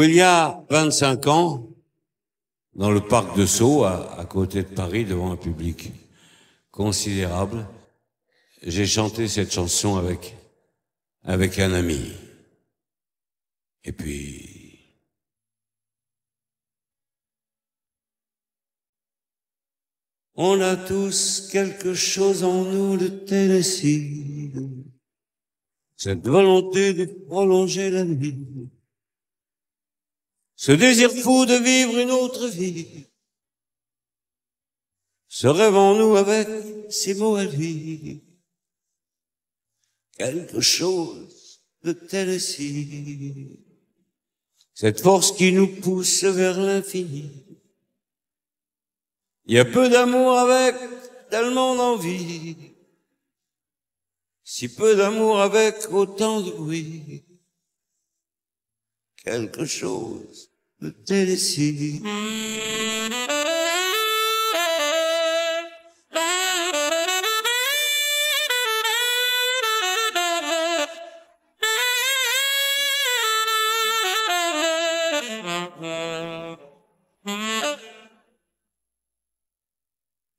Il y a 25 ans, dans le parc de Sceaux, à, côté de Paris, devant un public considérable, j'ai chanté cette chanson avec, avec un ami. Et puis, on a tous quelque chose en nous de Tennessee, cette volonté de prolonger la vie ce désir fou de vivre une autre vie. Se rêvons-nous avec ces mots à lui quelque chose de tel si cette force qui nous pousse vers l'infini. Il y a peu d'amour avec tellement d'envie, si peu d'amour avec autant de bruit quelque chose Tennessee.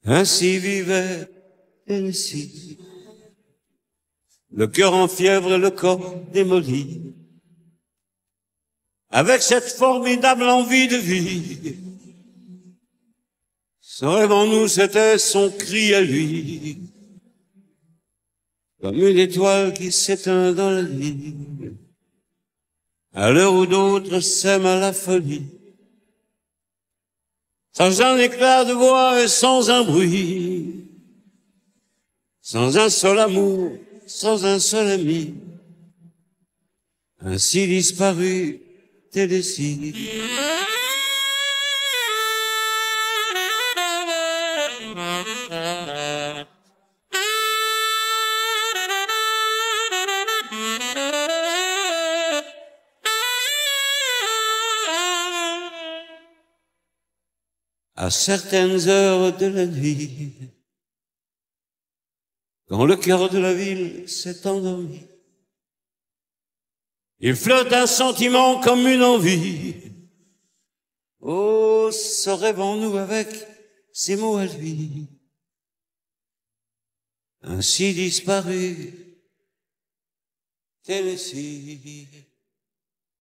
Ainsi vivait Tennessee, le cœur en fièvre et le corps démoli avec cette formidable envie de vie. En nous, c'était son cri à lui, comme une étoile qui s'éteint dans la nuit, à l'heure où d'autres s'aiment à la folie, sans un éclat de voix et sans un bruit, sans un seul amour, sans un seul ami, ainsi disparu À certaines heures de la nuit, quand le cœur de la ville s'est endormi, il flotte un sentiment comme une envie. Oh, se rêvons-nous avec ces mots à lui, ainsi disparu, Tennessee.